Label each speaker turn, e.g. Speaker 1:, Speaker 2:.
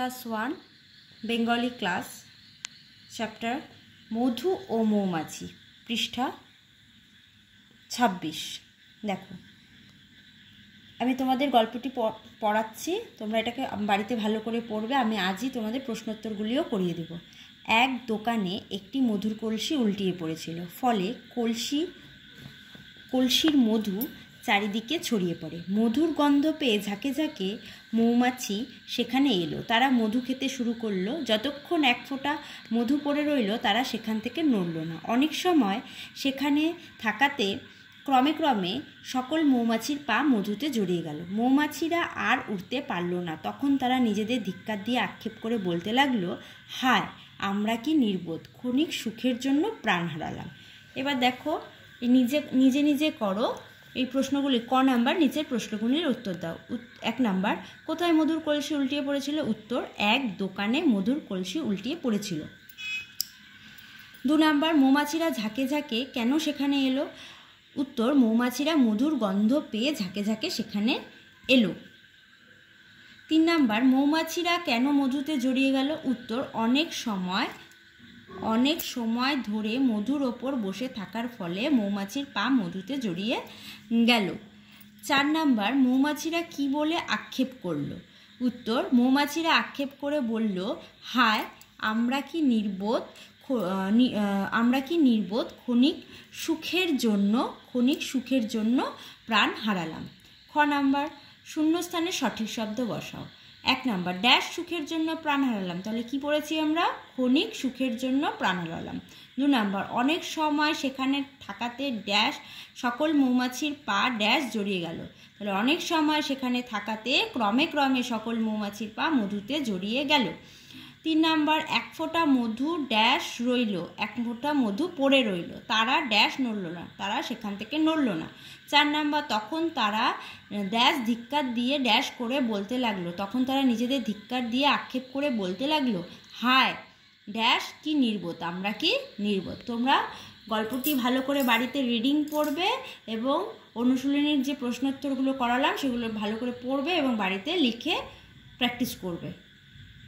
Speaker 1: Class one Bengali class chapter মধু ও মৌমাছি পৃষ্ঠা ছাব্বিশ। দেখো, আমি তোমাদের গল্পটি পড়াচ্ছি, তোমরা এটাকে বাড়িতে ভালো করে পড়বে, আমি আজই তোমাদের প্রশ্নোত্তরগুলিও করিয়ে দেব। এক দোকানে একটি মধুর কলসি উল্টিয়ে পড়েছিল, ফলে কলসি, কলসির মধু চারিদিকে ছড়িয়ে পড়ে। মধুর গন্ধ পেয়ে ঝাঁকে ঝাঁকে মৌমাছি সেখানে এলো। তারা মধু খেতে শুরু করল। যতক্ষণ এক ফোঁটা মধু পড়ে রইল, তারা সেখান থেকে নড়ল না। অনেক সময় সেখানে থাকাতে ক্রমে ক্রমে সকল মৌমাছির পা মধুতে জড়িয়ে গেল। মৌমাছিরা আর উঠতে পারল না। তখন তারা নিজেদের ধিক্কার দিয়ে আক্ষেপ করে বলতে লাগল, হায়, আমরা কি নির্বোধ? ক্ষণিক সুখের জন্য প্রাণ হারালাম। এবার দেখো নিজে নিজে নিজে করো। এই প্রশ্নগুলি ক নাম্বার নিচের প্রশ্নগুলির উত্তর দাও। এক নাম্বার, কোথায় মধুর কলসি উল্টিয়ে পড়েছিল? উত্তর, এক দোকানে মধুর কলসি উল্টিয়ে পড়েছিল। দু নাম্বার, মৌমাছিরা ঝাঁকে ঝাঁকে কেন সেখানে এলো? উত্তর, মৌমাছিরা মধুর গন্ধ পেয়ে ঝাঁকে ঝাঁকে সেখানে এলো। তিন নাম্বার, মৌমাছিরা কেন মধুতে জড়িয়ে গেল? উত্তর, অনেক সময় অনেক সময় ধরে মধুর ওপর বসে থাকার ফলে মৌমাছির পা মধুতে জড়িয়ে গেল। চার নাম্বার, মৌমাছিরা কি বলে আক্ষেপ করল? উত্তর, মৌমাছিরা আক্ষেপ করে বলল, হায়, আমরা কি নির্বোধ আমরা কি নির্বোধ ক্ষণিক সুখের জন্য, ক্ষণিক সুখের জন্য প্রাণ হারালাম? খ নাম্বার, শূন্যস্থানে সঠিক শব্দ বসাও। এক নাম্বার ড্যাশ সুখের জন্য প্রাণ হারালাম। তাহলে কি পড়েছি আমরা? ক্ষণিক সুখের জন্য প্রাণ হারালাম। দু নাম্বার, অনেক সময় সেখানে থাকাতে ড্যাশ সকল মৌমাছির পা ড্যাশ জড়িয়ে গেল। তাহলে অনেক সময় সেখানে থাকাতে ক্রমে ক্রমে সকল মৌমাছির পা মধুতে জড়িয়ে গেল। তিন নাম্বার, এক ফোঁটা মধু ড্যাশ রইল, এক ফোঁটা মধু পড়ে রইল। তারা ড্যাশ নড়ল না, তারা সেখান থেকে নড়ল না। চার নাম্বার, তখন তারা ড্যাশ ধিক্কার দিয়ে ড্যাশ করে বলতে লাগল। তখন তারা নিজেদের ধিক্কার দিয়ে আক্ষেপ করে বলতে লাগল, হায় ড্যাশ কি নির্বোধ? আমরা কি নির্বোধ? তোমরা গল্পটি ভালো করে বাড়িতে রিডিং পড়বে এবং অনুশীলনীর যে প্রশ্নোত্তরগুলো করালাম, সেগুলো ভালো করে পড়বে এবং বাড়িতে লিখে প্র্যাকটিস করবে।